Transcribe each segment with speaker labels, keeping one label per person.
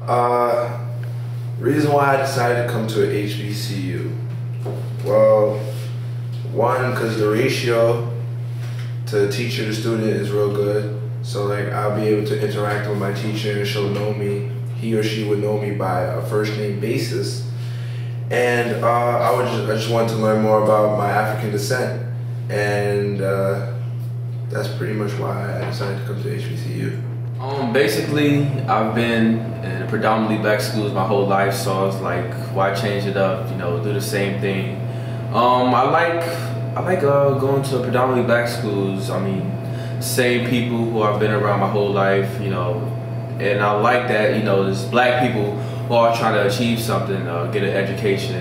Speaker 1: Uh, reason why I decided to come to an HBCU. Well, one, because the ratio to teacher to student is real good. So like I'll be able to interact with my teacher and she'll know me. He or she would know me by a first name basis. And uh, I would just, I just wanted to learn more about my African descent. And uh, that's pretty much why I decided to come to HBCU.
Speaker 2: Um, basically, I've been in predominantly black schools my whole life, so I was like, why change it up? You know, do the same thing. Um, I like I like uh, going to predominantly black schools. I mean, same people who I've been around my whole life. You know, and I like that. You know, there's black people who are trying to achieve something, uh, get an education,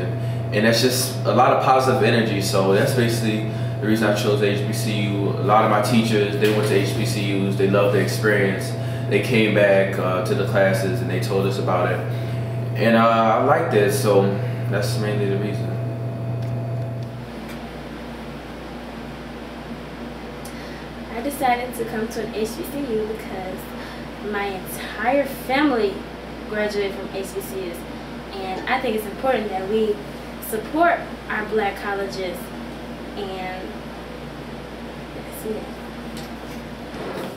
Speaker 2: and that's just a lot of positive energy. So that's basically the reason I chose HBCU. A lot of my teachers, they went to HBCUs. They loved the experience they came back uh, to the classes and they told us about it. And uh, I liked it, so that's mainly the reason.
Speaker 3: I decided to come to an HBCU because my entire family graduated from HBCUs. And I think it's important that we support our black colleges and that's it.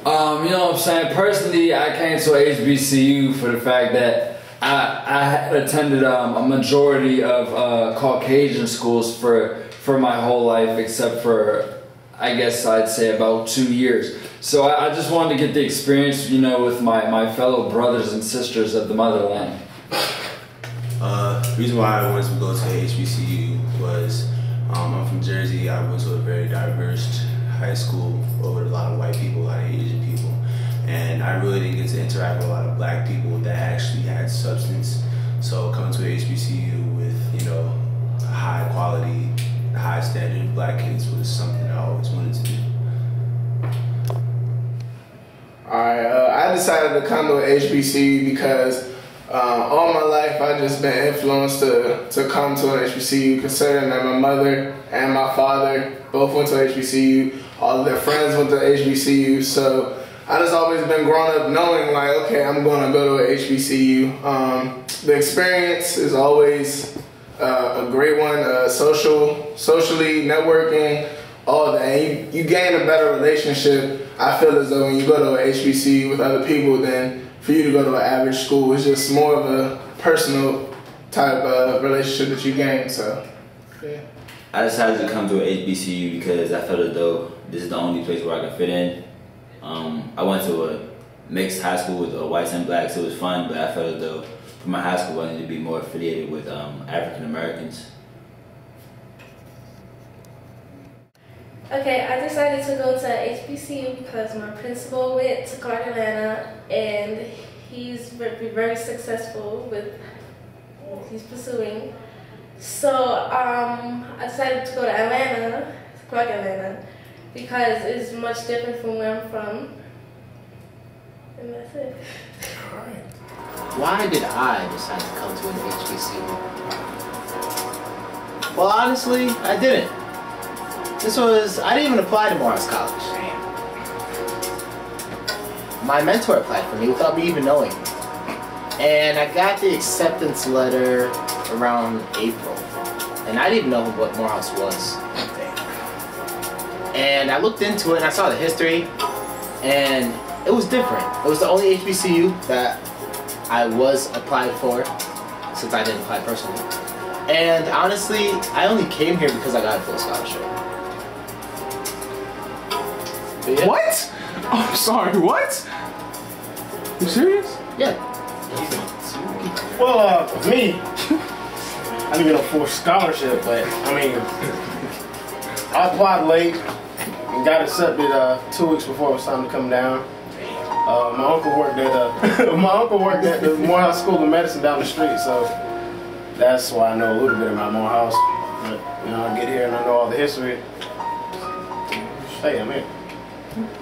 Speaker 4: Um, you know what I'm saying? Personally, I came to HBCU for the fact that I, I attended um, a majority of uh, Caucasian schools for, for my whole life, except for, I guess I'd say about two years. So I, I just wanted to get the experience, you know, with my, my fellow brothers and sisters of the motherland.
Speaker 5: Uh, the reason why I wanted to go to HBCU was um, I'm from Jersey. I went to a very diverse high school with a lot of white people, a lot of Asian people. And I really didn't get to interact with a lot of black people that actually had substance. So coming to HBCU with, you know, high quality, high standard black kids was something I always wanted to do.
Speaker 6: Alright, uh, I decided to come to HBCU because uh, all my life I just been influenced to, to come to an HBCU considering that my mother and my father both went to HBCU all of their friends went to HBCU. So I just always been growing up knowing like, okay, I'm going to go to a HBCU. Um, the experience is always uh, a great one. Uh, social, socially networking, all that. And you, you gain a better relationship. I feel as though when you go to a HBCU with other people then for you to go to an average school. It's just more of a personal type of relationship that you gain. So, yeah.
Speaker 7: I decided to come to a HBCU because I felt as though this is the only place where I could fit in. Um, I went to a mixed high school with uh, whites and blacks. So it was fun, but I felt as though for my high school I wanted to be more affiliated with um, African Americans.
Speaker 8: Okay, I decided to go to HBCU because my principal went to Clark Atlanta and he's very, very successful with what he's pursuing. So um, I decided to go to Atlanta, Clark Atlanta, because it's much different from where I'm from. And that's it.
Speaker 9: Alright. Why did I decide to come to an HBCU? Well, honestly, I didn't. This was, I didn't even apply to Morehouse College. My mentor applied for me without me even knowing. And I got the acceptance letter around April. And I didn't know what Morehouse was. And I looked into it and I saw the history and it was different. It was the only HBCU that I was applied for since I didn't apply personally. And honestly, I only came here because I got a full scholarship.
Speaker 10: Yeah. What? Oh, I'm sorry, what? You serious?
Speaker 9: Yeah.
Speaker 11: Well, uh, me, I didn't get a full scholarship, but I mean, I applied late and got accepted uh, two weeks before it was time to come down. Uh, my uncle worked at uh, my uncle worked at the Morehouse School of Medicine down the street, so that's why I know a little bit about Morehouse. But you know, I get here and I know all the history. Hey, I'm here.